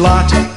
lot.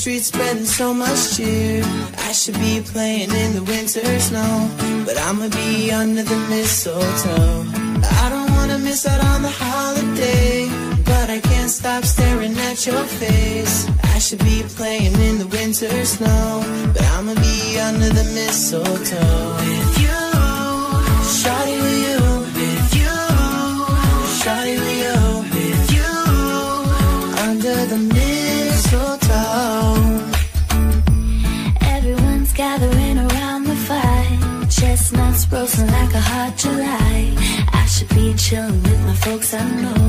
streets spreading so much cheer. I should be playing in the winter snow, but I'ma be under the mistletoe. I don't wanna miss out on the holiday, but I can't stop staring at your face. I should be playing in the winter snow, but I'ma be under the mistletoe. With you, shawty, with you. 散落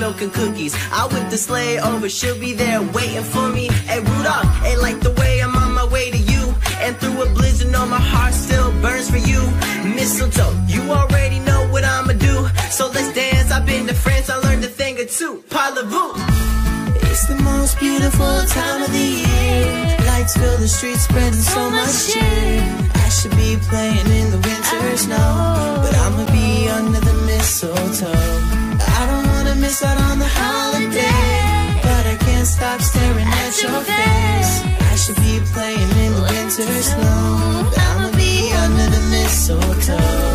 milk and cookies. I whip the sleigh over, she'll be there waiting for me. Hey, Rudolph, hey, like the way I'm on my way to you. And through a blizzard, no, my heart still burns for you. Mistletoe, you already know what I'ma do. So let's dance. I've been to France, I learned a thing or two. Parlez-vous. It's the most beautiful time of the year. Lights fill the streets, spreading so much cheer. so tough.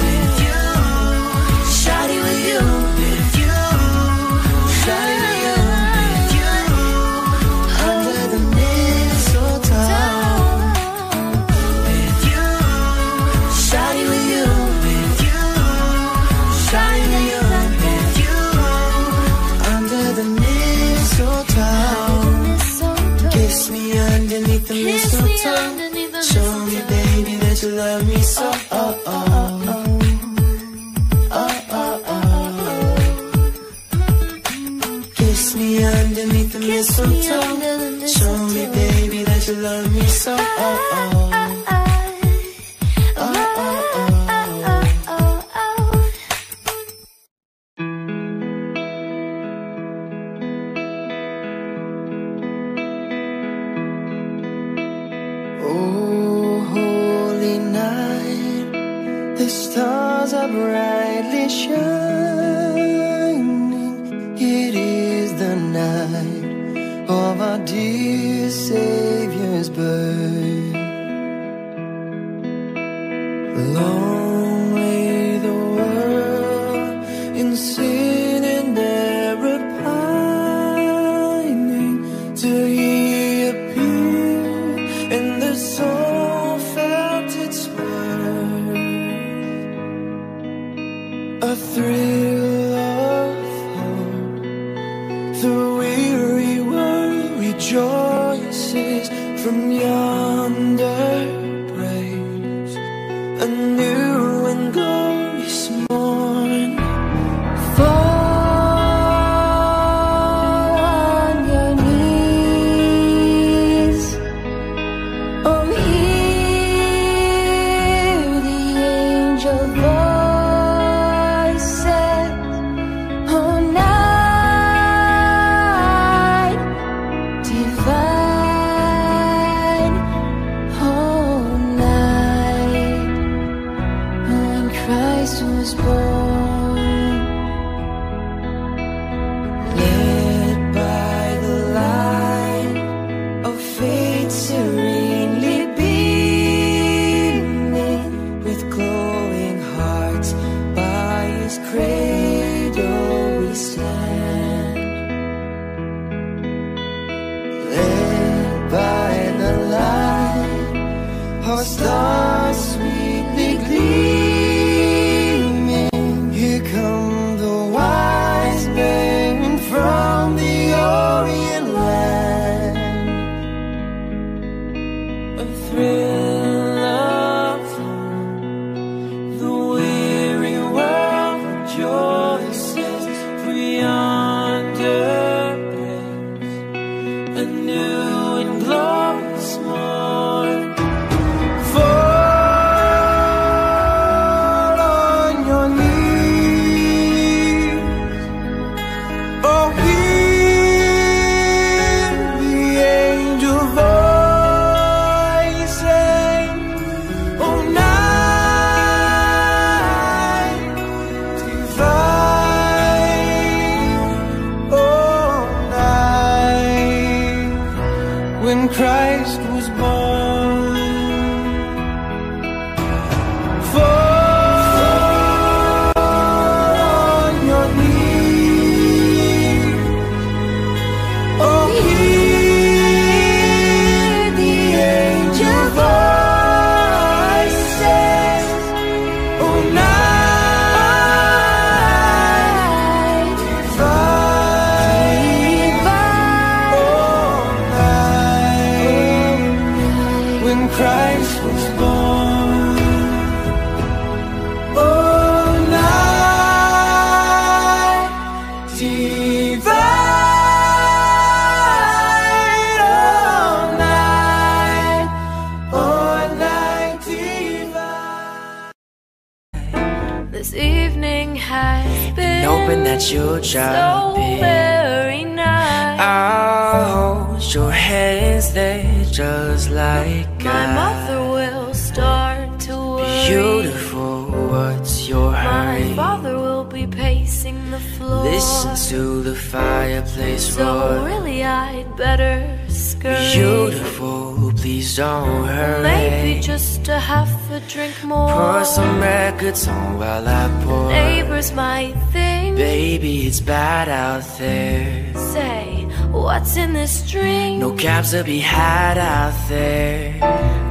What's in this drink? No cabs to be had out there.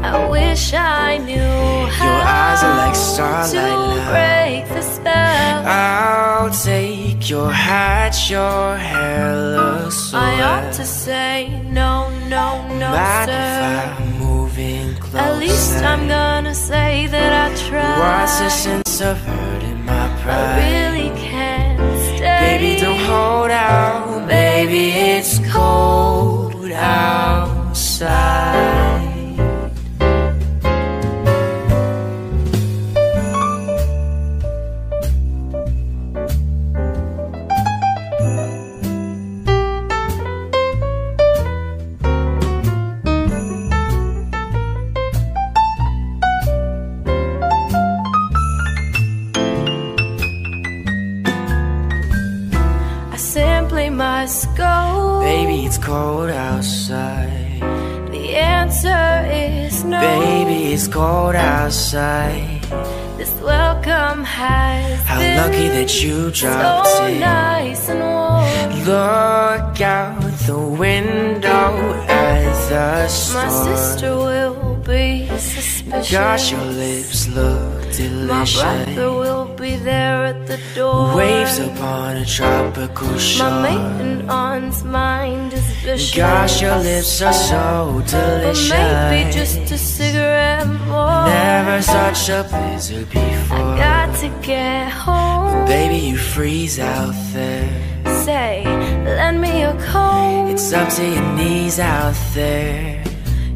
I wish I knew how Your eyes are like starlight now. break the spell. I'll take your hat, your hair looks so I ought to say no, no, no, Mind if. I'm moving closer? At least I'm gonna say that I tried. What's the sense of hurting my pride? Outside. That you dropped so in. nice and warm. Look out the window at the store. My sister will be suspicious. Gosh, your lips look delicious. My brother will be there at the door. Waves upon a tropical shore. My maiden aunt's mind is vicious. Gosh, your lips are so delicious. But maybe just a cigarette more. Never such a blizzard before. To get home. Baby, you freeze out there. Say, lend me your comb. It's up to your knees out there.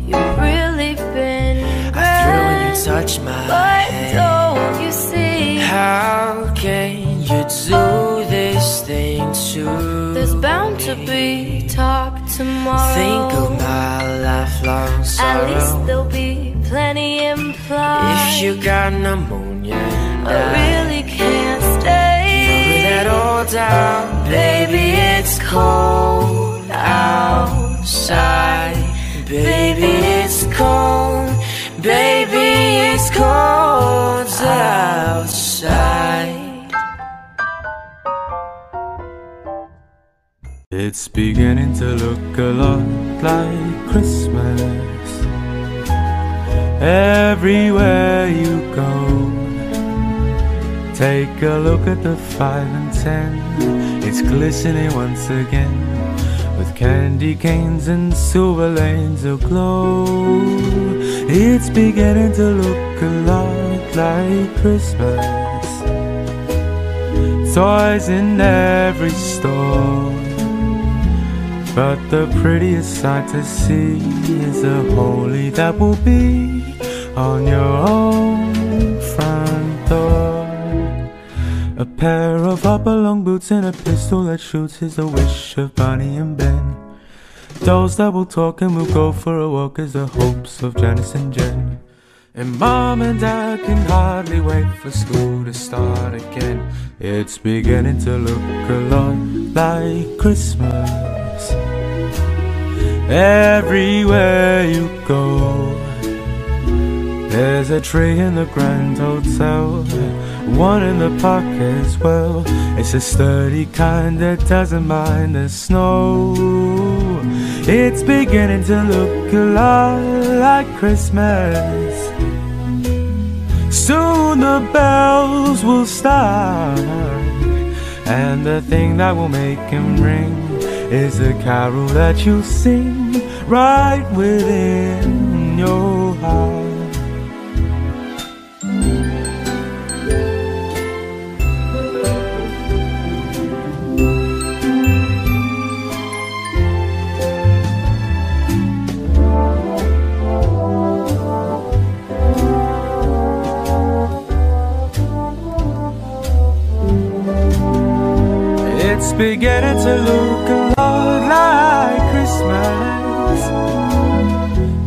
You've really been I thrill when you touch my But head. don't you see? How can you do this thing to There's bound to be talk tomorrow. Think of my lifelong At least there'll be plenty implied. If you got pneumonia, and I really can't stay. Put that all down, baby. It's cold outside, baby. It's cold, baby. It's cold outside. It's beginning to look a lot like Christmas everywhere you go. Take a look at the five and ten, it's glistening once again with candy canes and silver lanes aglow. It's beginning to look a lot like Christmas. Toys in every store. But the prettiest sight to see is the holy that will be on your own front door. A pair of Hopalong boots and a pistol that shoots is the wish of Bonnie and Ben. Dolls that will talk and will go for a walk is the hopes of Janice and Jen. And mom and dad can hardly wait for school to start again. It's beginning to look a lot like Christmas. Everywhere you go, there's a tree in the Grand Hotel, one in the park as well. It's a sturdy kind that doesn't mind the snow. It's beginning to look a lot like Christmas. Soon the bells will start, and the thing that will make him ring is a carol that you sing right within your heart. Beginning to look a lot like Christmas.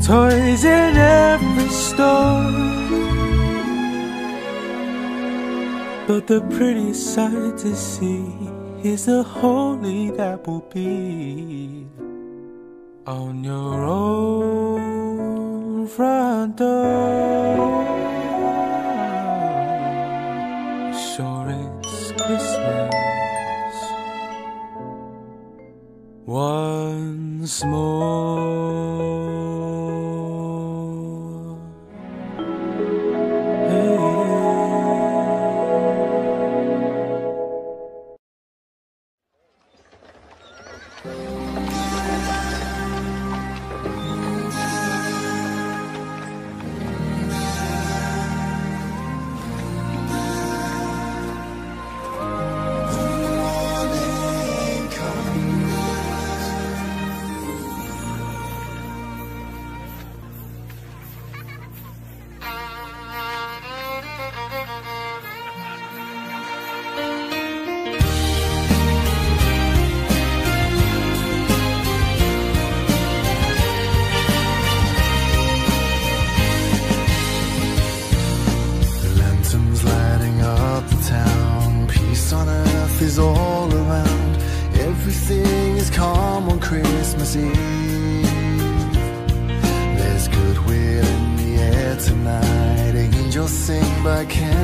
Toys in every store. But the prettiest sight to see is the holy that will be on your own front door. Once more.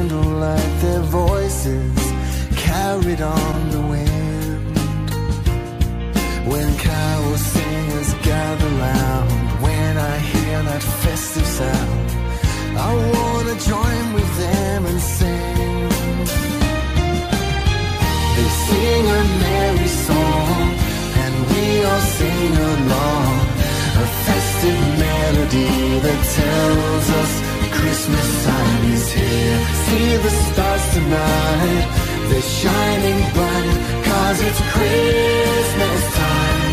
Candlelight. Their voices carried on the wind. When carol singers gather round, when I hear that festive sound, I wanna join with them and sing. They sing a merry song, and we all sing along. A festive melody that tells us Christmas time is here. See the stars tonight, they're shining bright, cause it's Christmas time,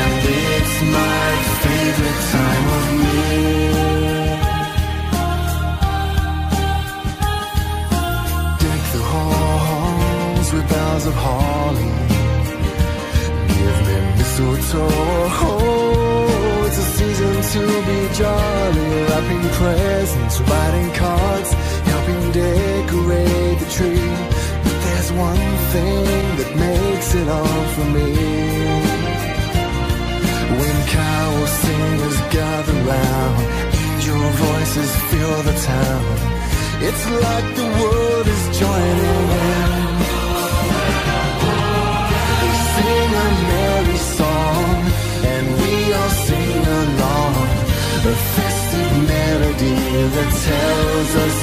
and it's my favorite time of year. Deck the halls with boughs of holly. Give me mistletoe. To be jolly. Wrapping presents, writing cards, helping decorate the tree. But there's one thing that makes it all for me. When carol singers gather round, angel voices fill the town. It's like the world is joining in. They sing a the festive melody that tells us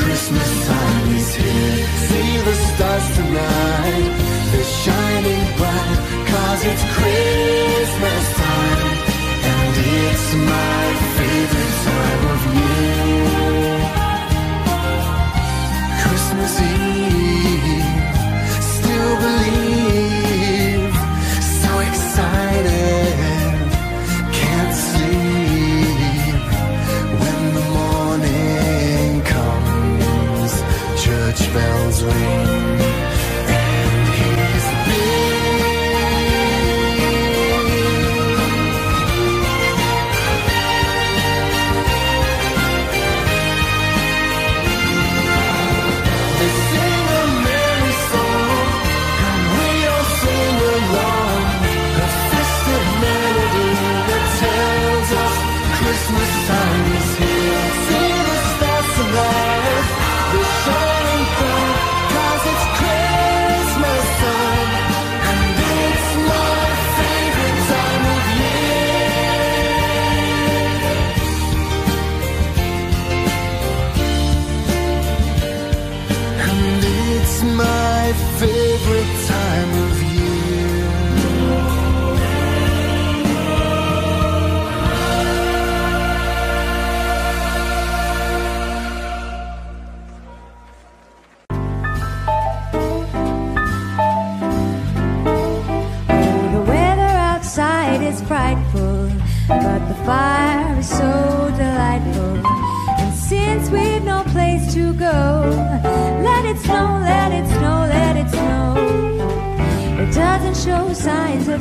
Christmas time is here. See the stars tonight, they're shining bright, cause it's Christmas time, and it's my favorite time of year. Christmas Eve. swing.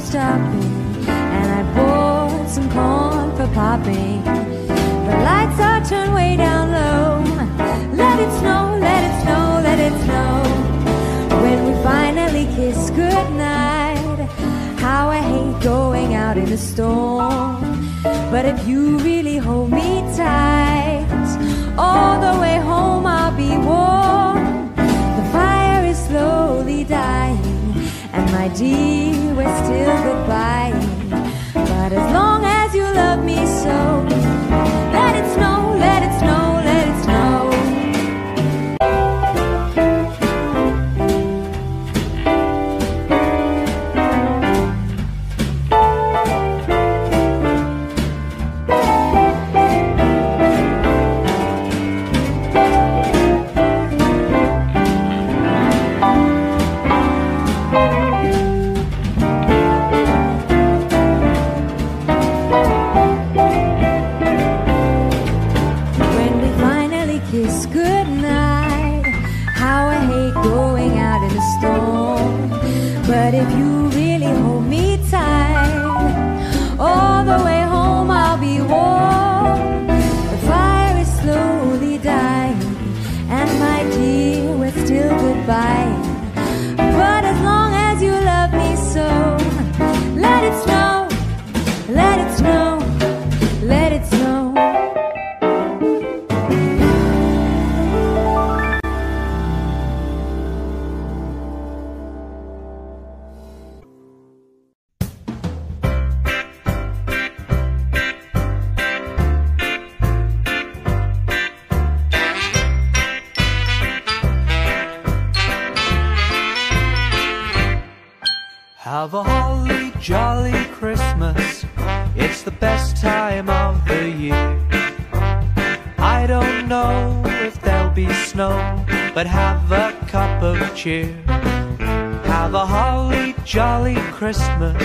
stopping, and I bought some corn for popping. The lights are turned way down low. Let it snow, let it snow, let it snow. When we finally kiss goodnight, how I hate going out in the storm. But if you really hold me tight, all the way home I'll be warm. The fire is slowly dying, and my dear we're still good. cheer. Have a holly jolly Christmas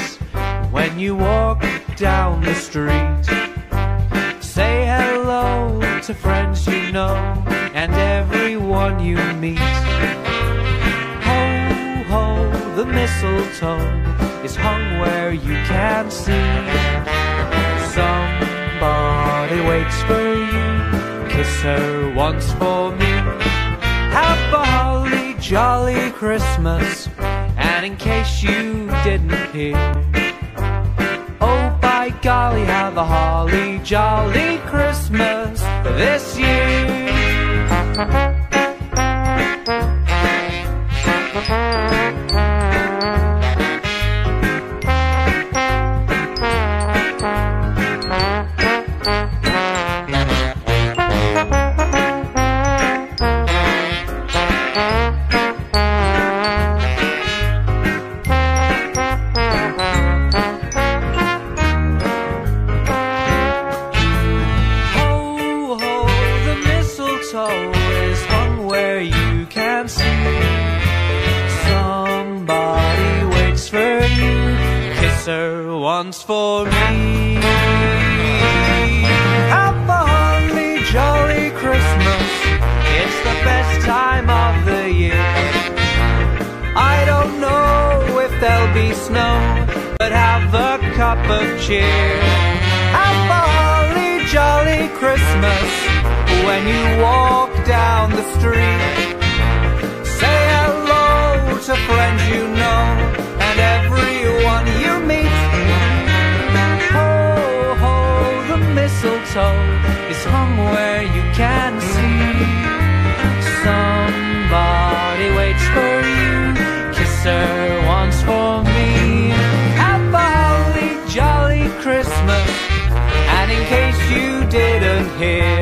Christmas. Didn't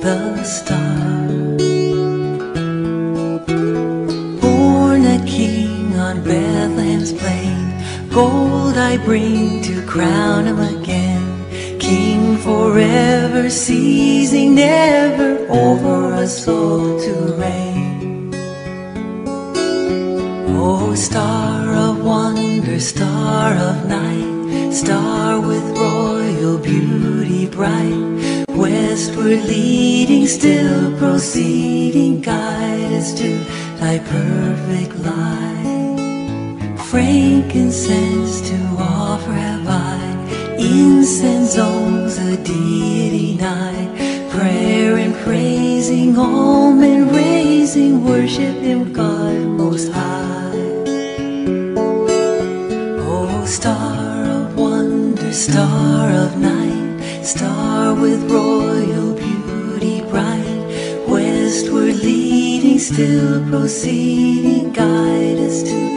the star Born a king on Bethlehem's plain Gold I bring to crown him again. King forever, seizing never Over a soul to reign. O oh, star of wonder, star of night Star with royal beauty bright Westward leading, still proceeding, guide us to thy perfect light. Frankincense to offer have I, incense owns the deity night. Prayer and praising all men, raising, worship him, God most high. still proceeding, guide us to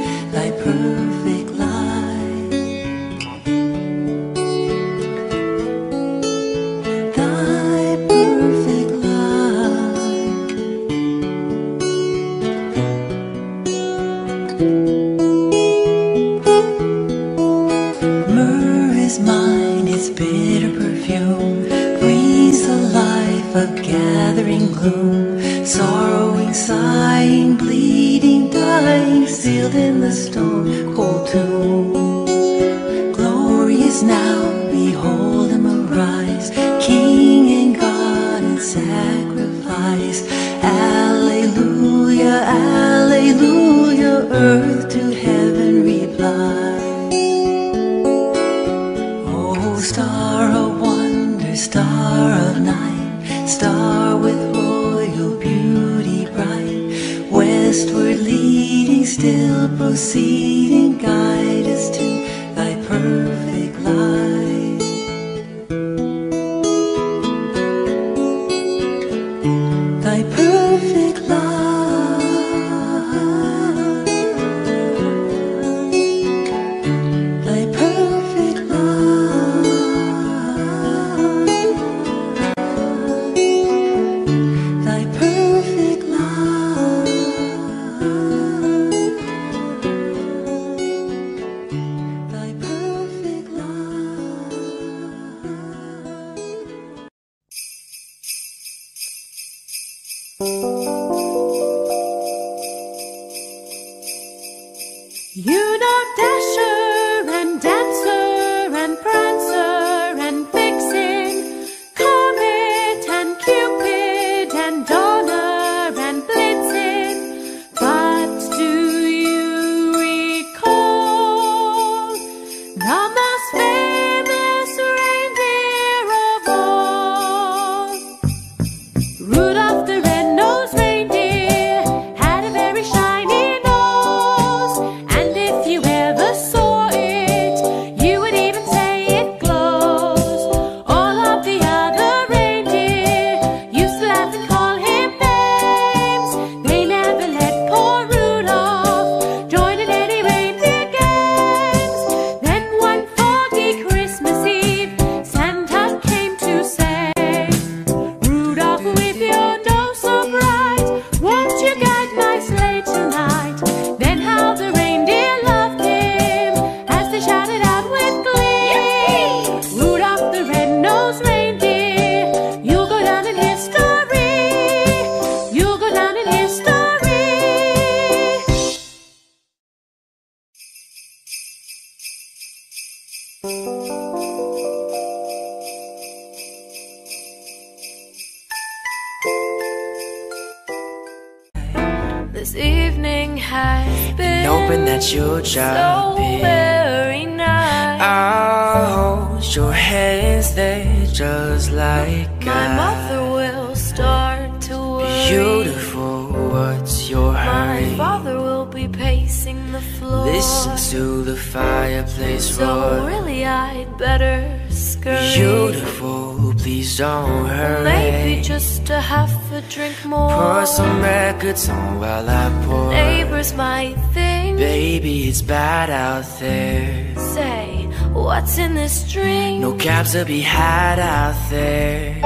don't hurry. Maybe just a half a drink more. Pour some records on while I pour. Neighbors might think, Baby, it's bad out there. say, what's in this drink? No cabs to be had out there.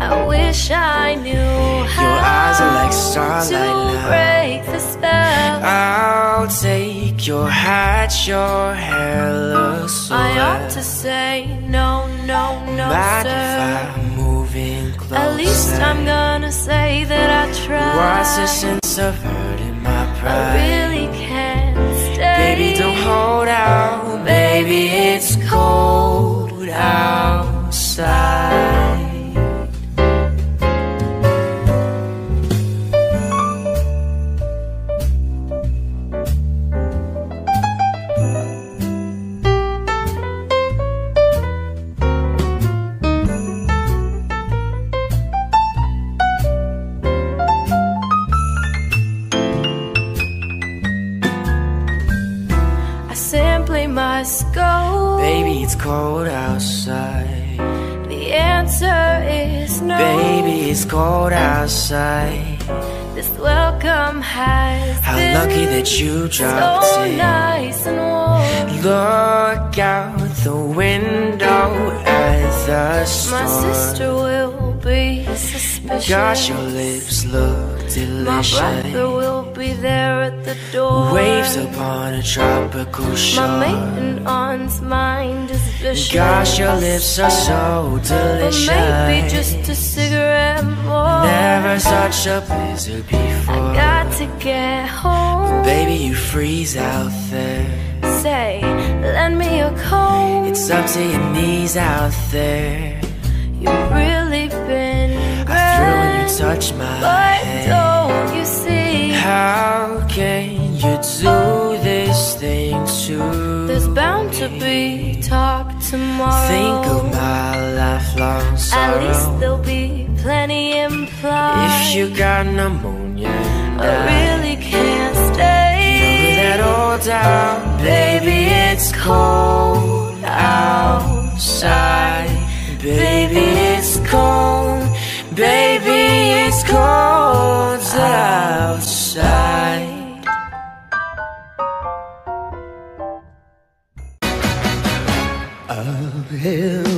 I wish I knew how Your eyes are like starlight to break the spell. I'll take your hat, your hair looks so I ought to say no, no, no, Mind sir. At least I'm gonna say that I tried. What's the sense of hurting my I pride? really can't stay. Baby, don't hold out. Baby, it's cold outside. Cold outside. The answer is no. Baby, it's cold outside. This welcome has How been lucky that you dropped so in. nice and warm. Look out the window at the storm. My sister will be suspicious. Gosh, your lips look My delicious. brother will be there at the door. Waves upon a tropical shore. My maiden aunt's mind is vicious. Gosh, your lips are so Or delicious. maybe just a cigarette more. Never such a blizzard before. I got to get home. Baby, you freeze out there. Say, lend me a comb. It's up to your knees out there. You've really touch my But head. don't you see? How can you do this thing too? There's bound to be talk tomorrow. Think of my lifelong sorrow. At least there'll be plenty implied. If you got pneumonia, I really can't stay. Remember that old town, baby, it's cold outside. Baby, it's cold. Baby, it's cold outside. Hell blue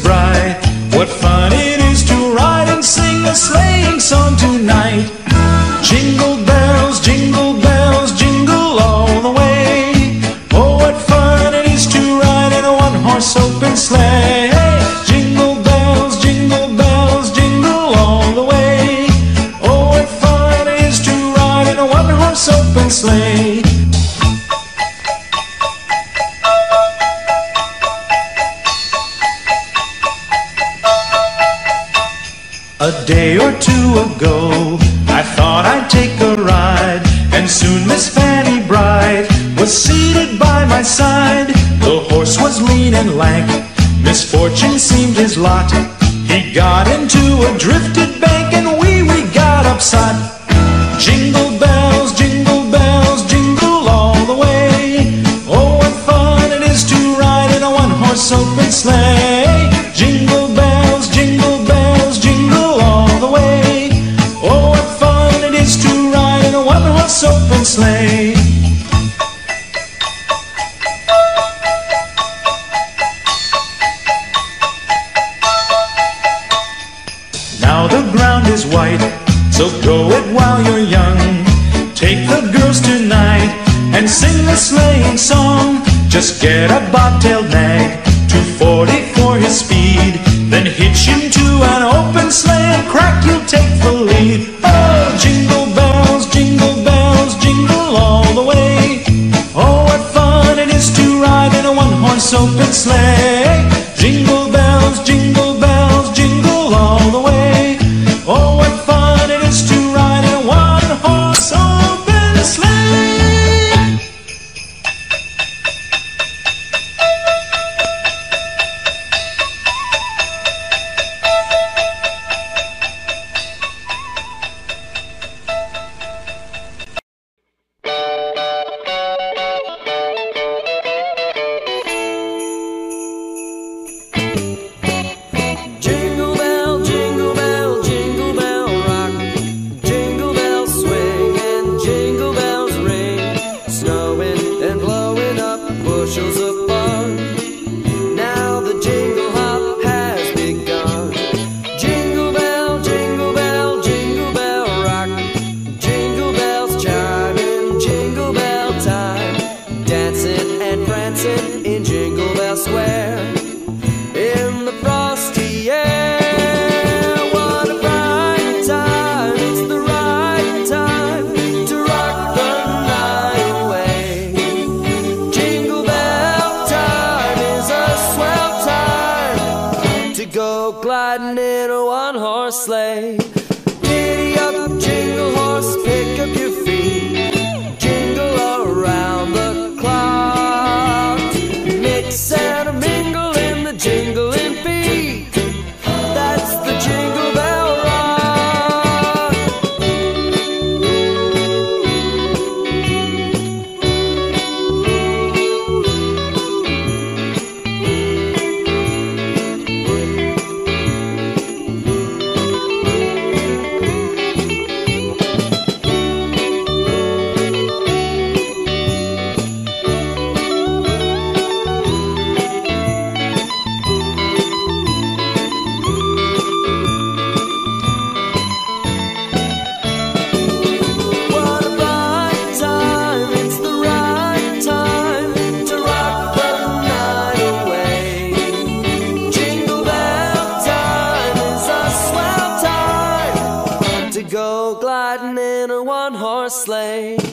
slave.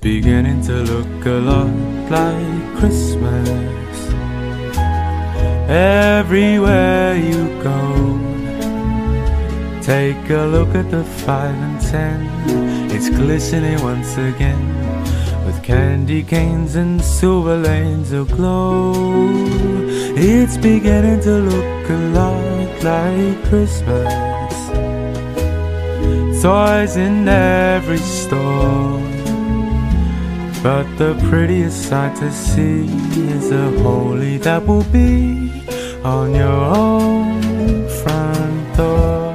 beginning to look a lot like Christmas. Everywhere you go Take a look at the 5 and 10 It's glistening once again With candy canes and silver lanes aglow It's beginning to look a lot like Christmas. Toys in every store. But the prettiest sight to see is the holy that will be on your own front door.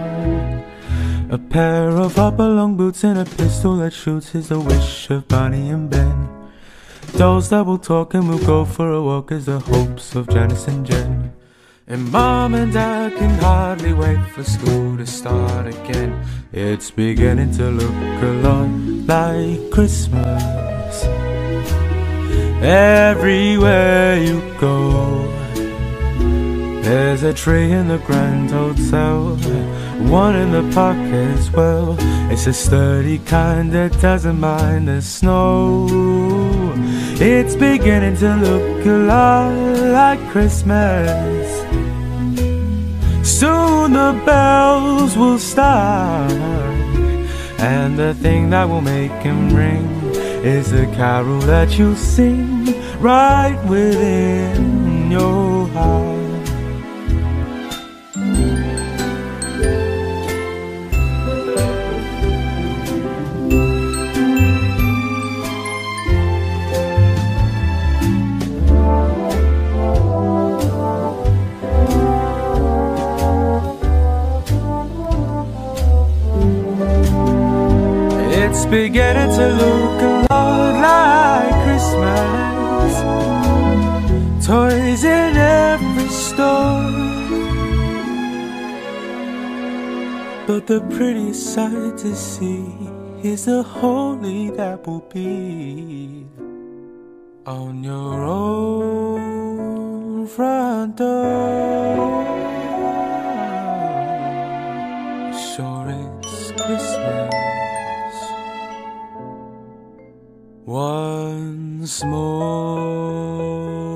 A pair of Hopalong boots and a pistol that shoots is the wish of Bonnie and Ben. Dolls that will talk and will go for a walk is the hopes of Janice and Jen. And mom and dad can hardly wait for school to start again. It's beginning to look a lot like Christmas. Everywhere you go, there's a tree in the Grand Hotel, one in the park as well. It's a sturdy kind that doesn't mind the snow. It's beginning to look a lot like Christmas. Soon the bells will start, and the thing that will make him ring is a carol that you sing right within your heart. It's beginning to look lot like Christmas. Toys in every store. But the prettiest sight to see is the holy that will be on your own front door. Sure, it's Christmas once more.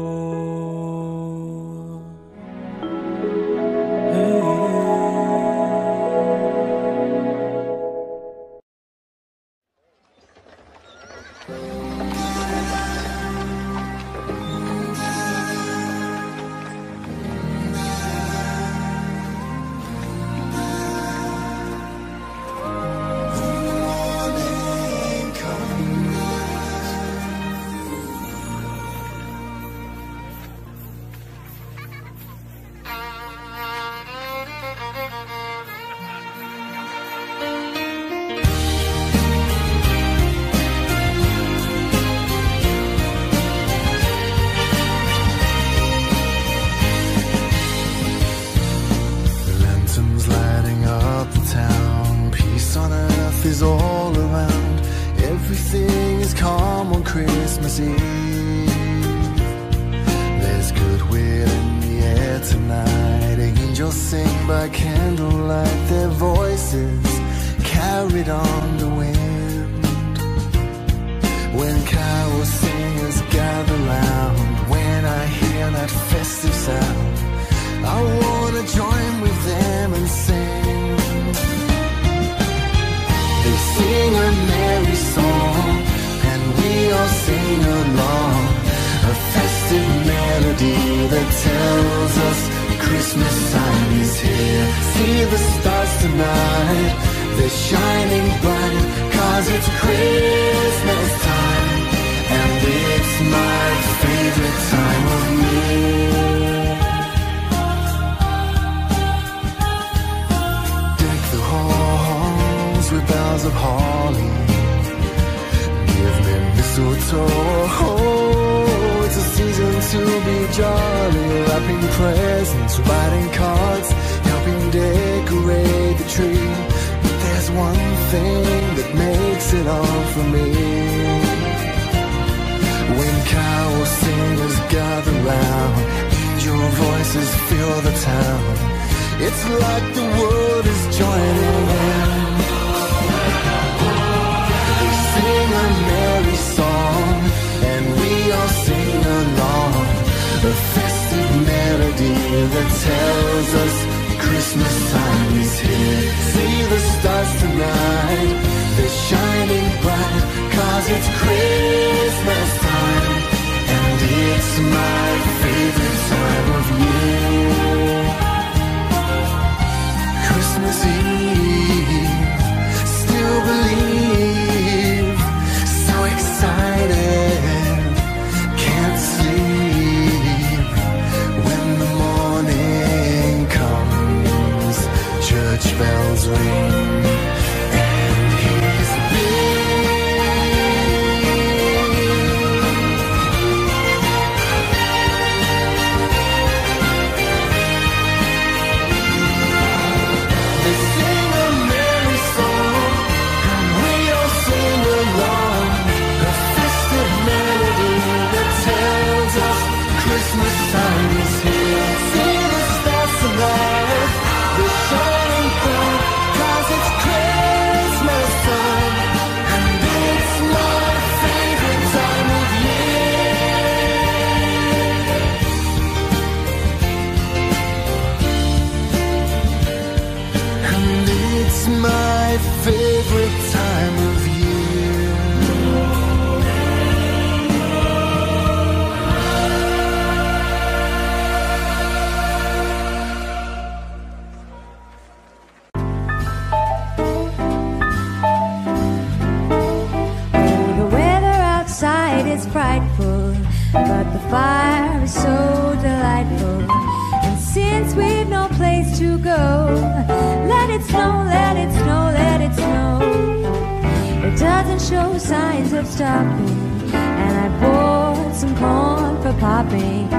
signs of stopping. And I bought some corn for popping.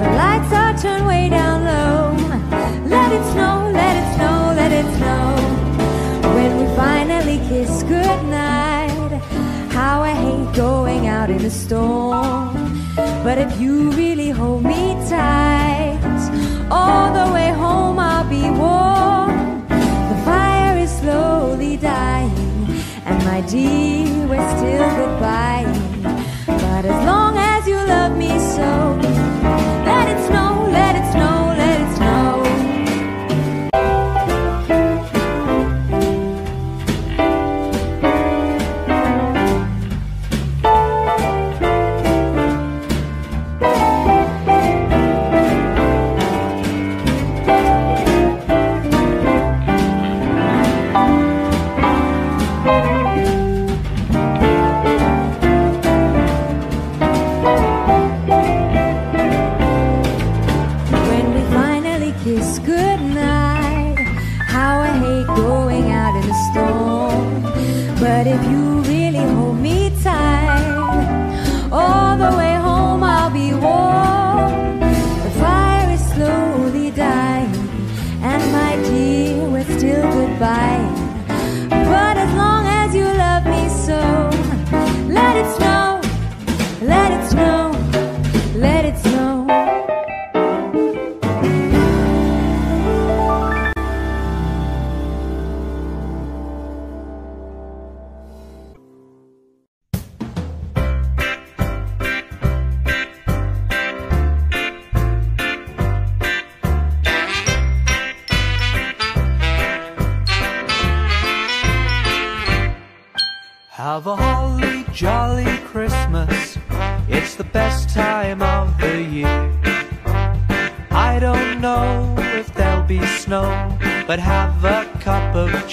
The lights are turned way down low. Let it snow, let it snow, let it snow. When we finally kiss goodnight, how I hate going out in a storm. But if you really hold me tight, all the way home I'll be my dear, we're still goodbye. But as long as you love me so.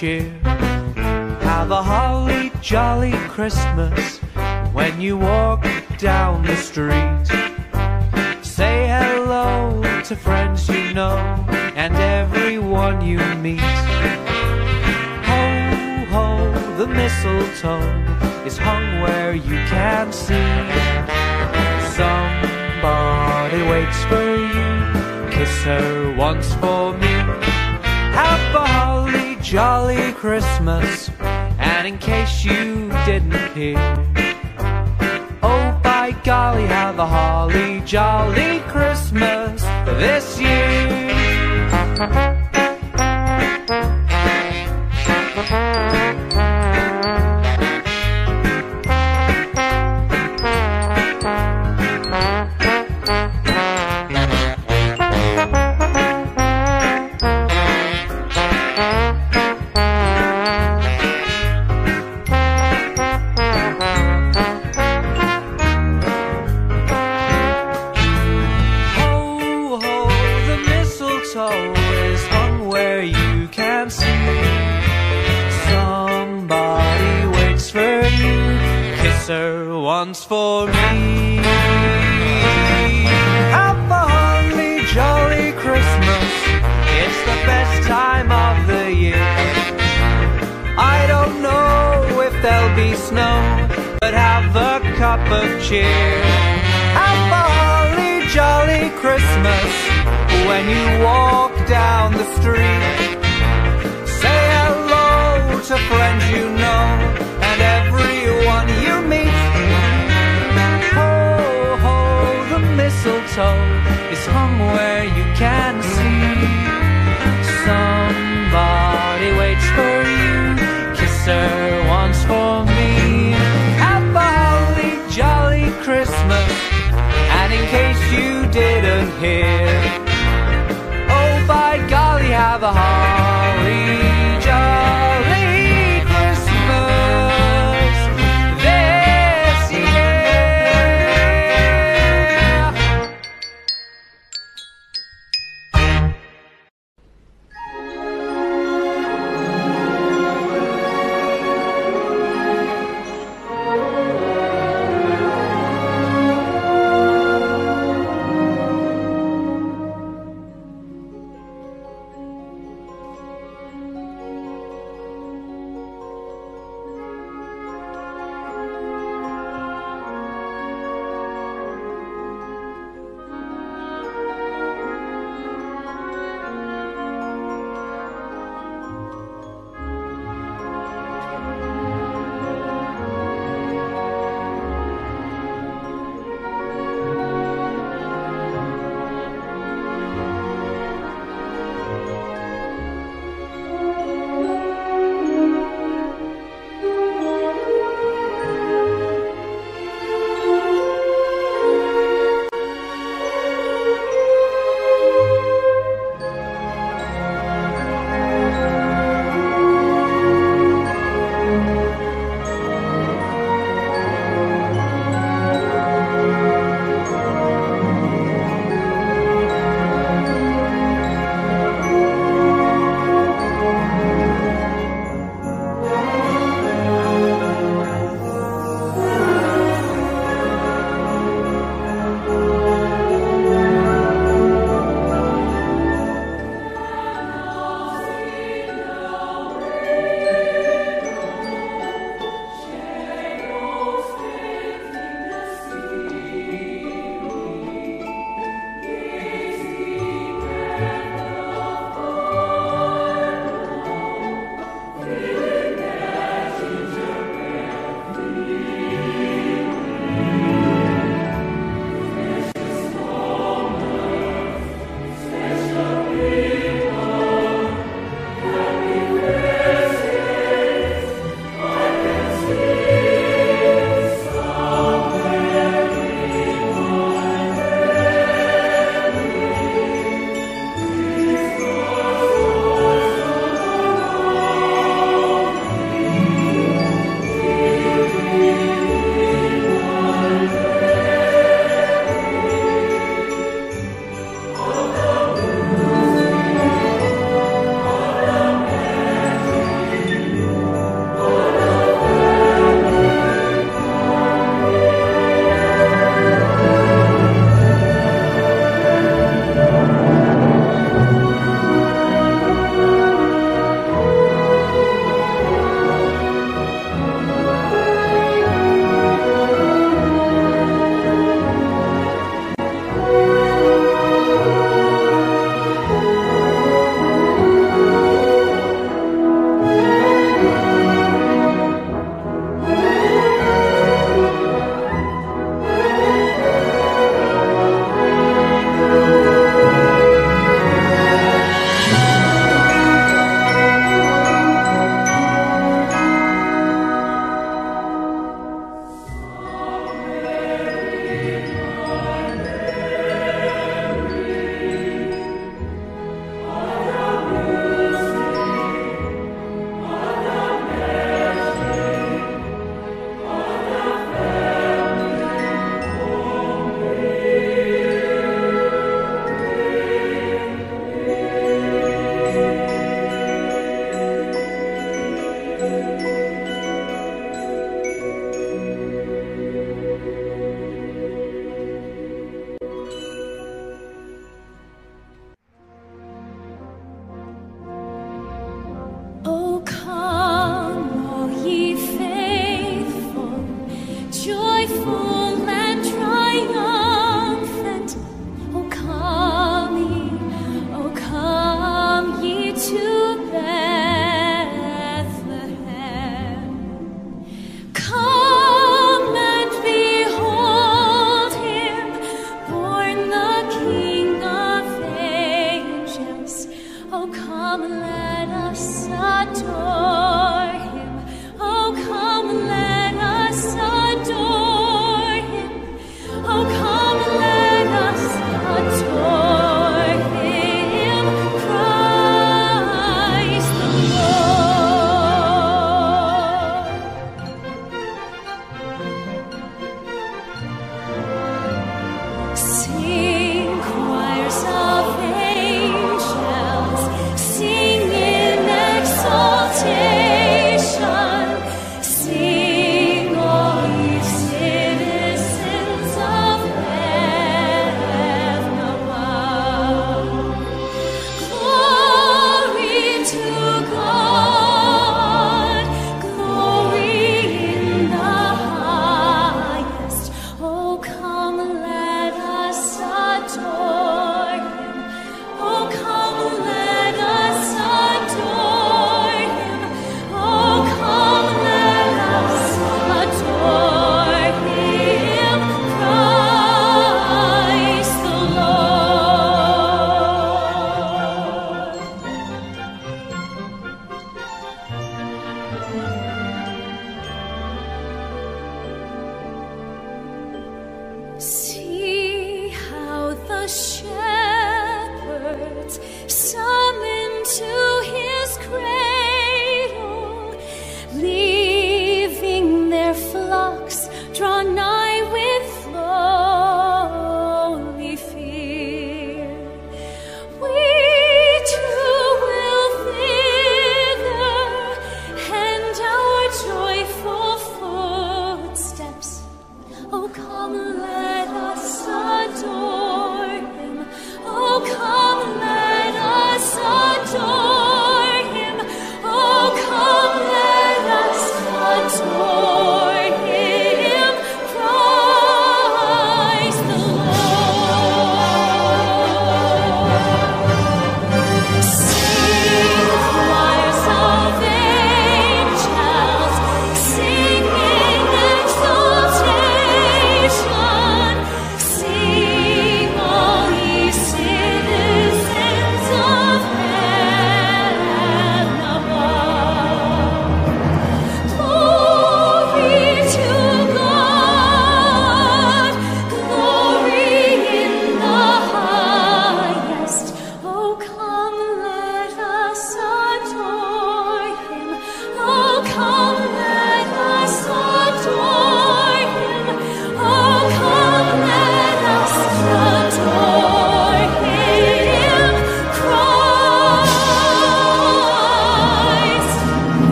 cheer. Have a holly jolly Christmas Christmas when you walk down the street. Say hello to friends you know and everyone you meet. Ho, ho, the mistletoe is hung where you can see. Somebody waits for you, kiss her didn't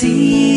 forever,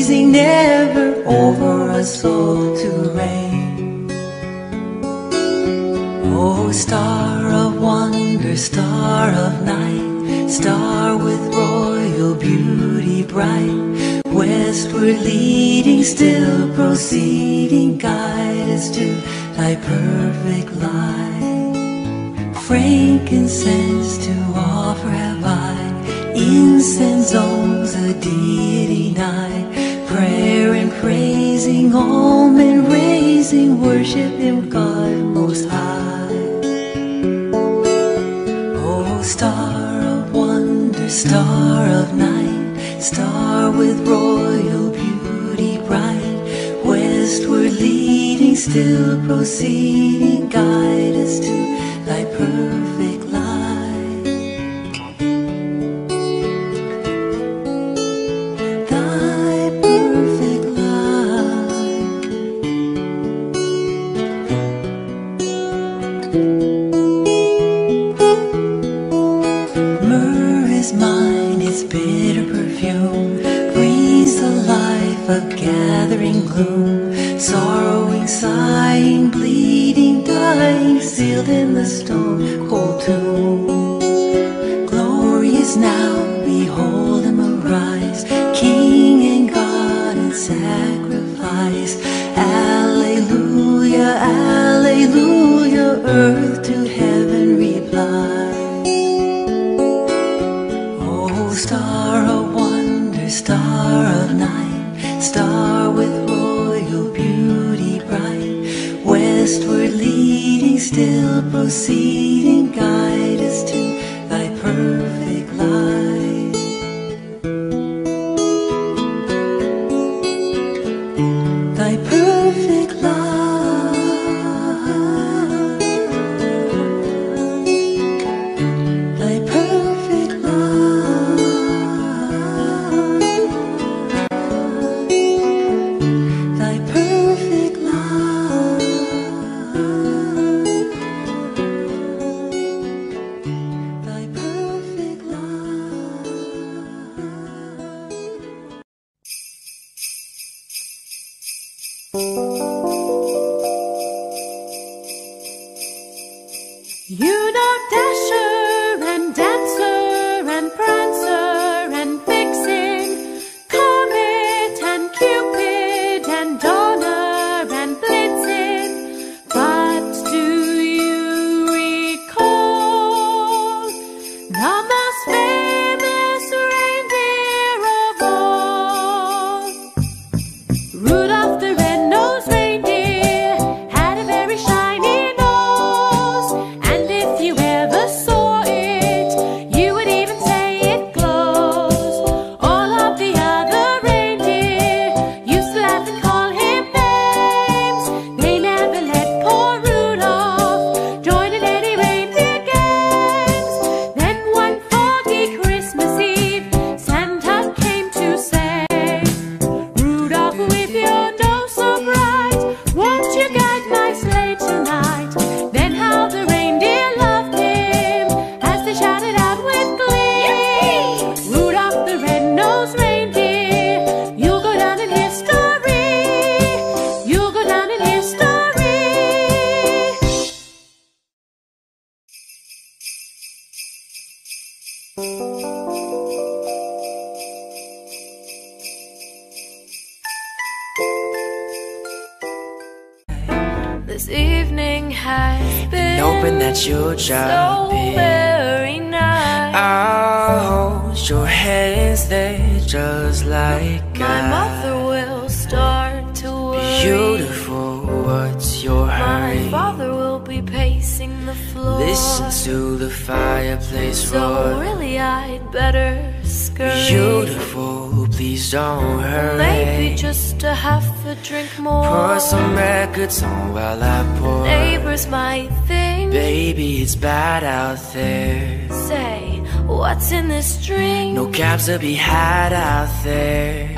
cabs to be had out there.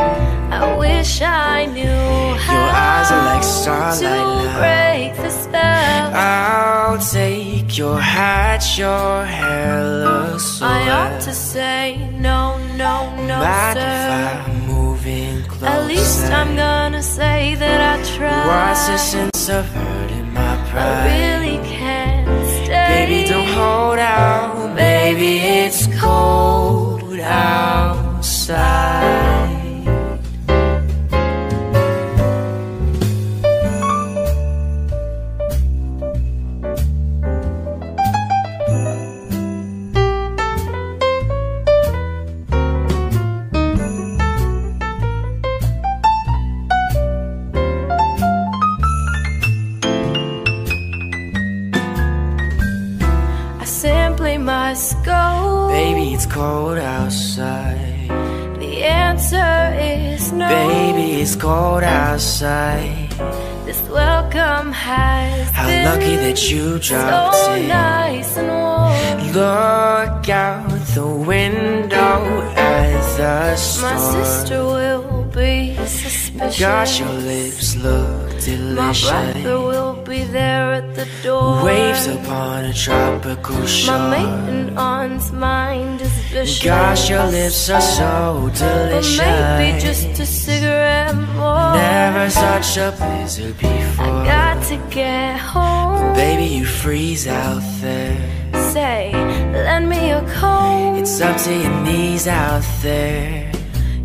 I wish I knew how Your eyes are like starlight to break the spell. I'll take your hat, your hair looks so I ought to say no, no, no, if sir. I'm moving closer? At least I'm gonna say that I tried. What's the that you dropped so in. nice and warm. Look out the window at the store. My sister will be suspicious. Gosh, your lips look My delicious. brother will be there at the door. Waves upon a tropical shore. My maiden aunt's mind is vicious. Gosh, your lips are so delicious. But maybe just a cigarette more. Never such a blizzard before. To get home. Baby, you freeze out there. Say, lend me a comb. It's up to your knees out there.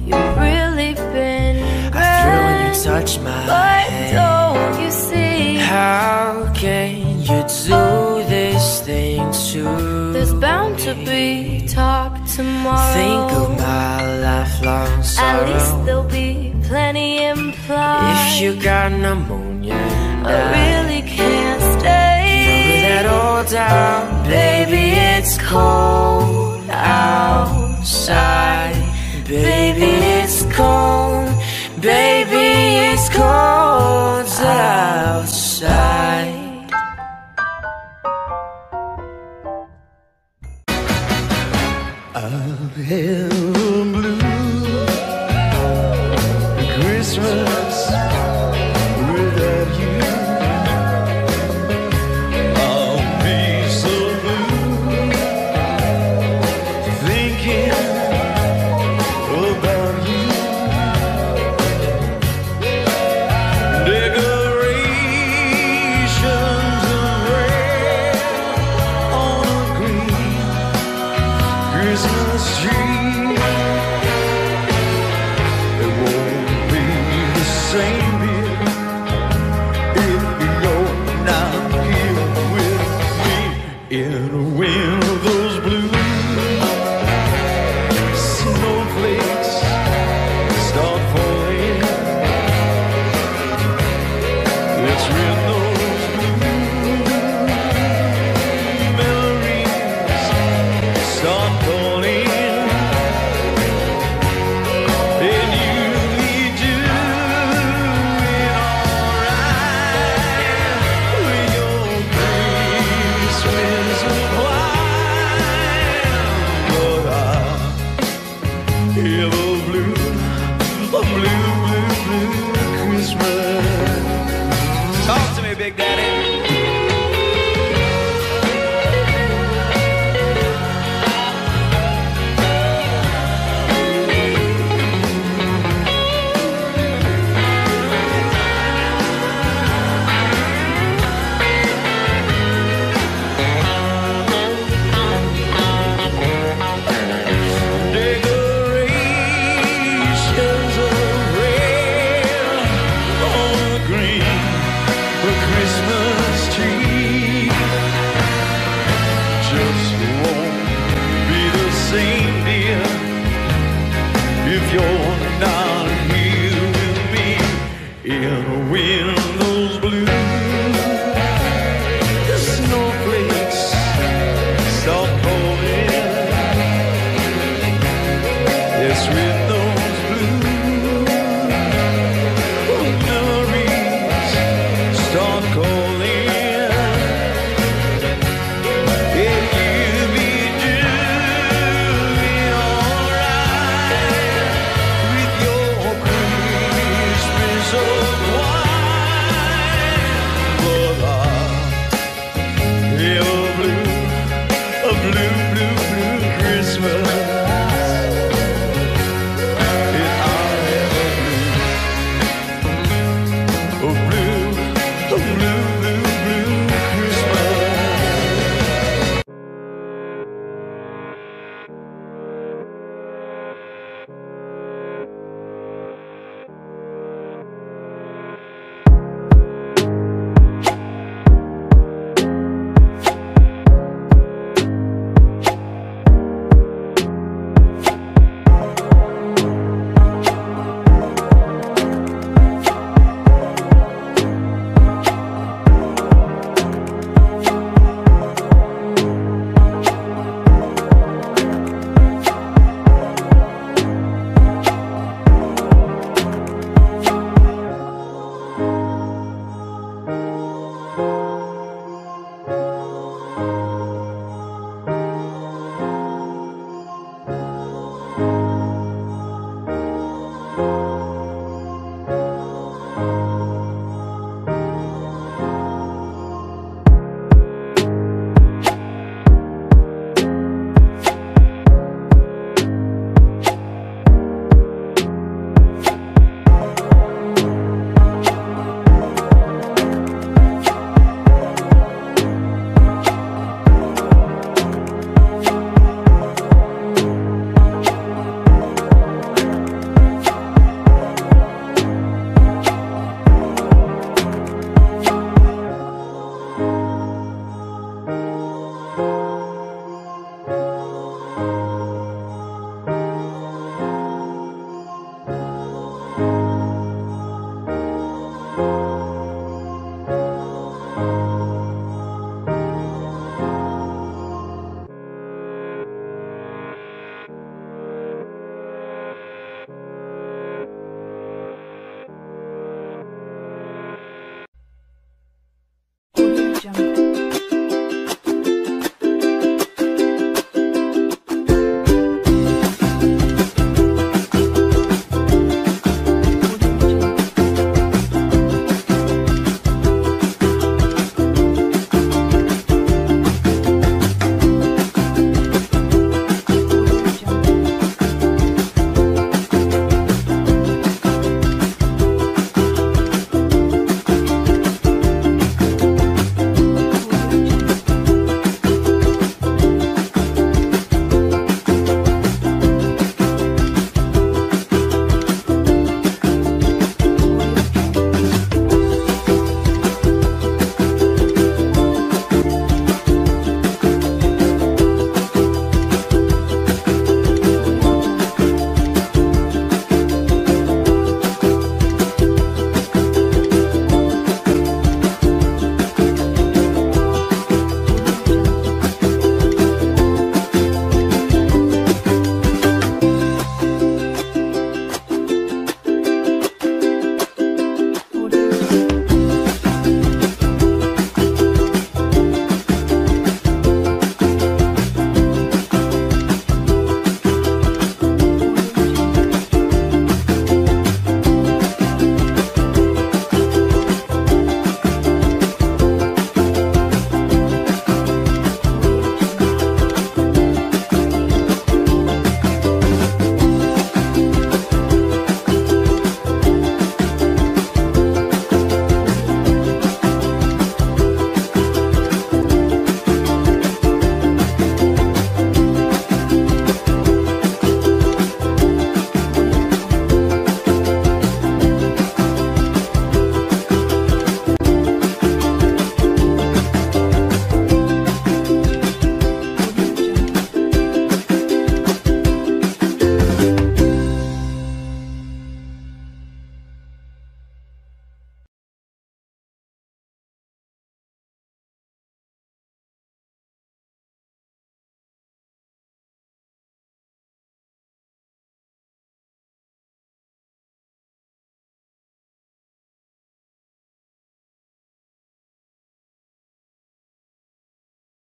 You've really been I thrill when you grand. touch my But head. don't you see? How can you do this thing to There's bound to be talk tomorrow. Think of my lifelong At least there'll be plenty implied. If you got pneumonia, I really can't stay. Remember that old town, baby, it's cold outside. Baby, it's cold. Baby, it's cold outside.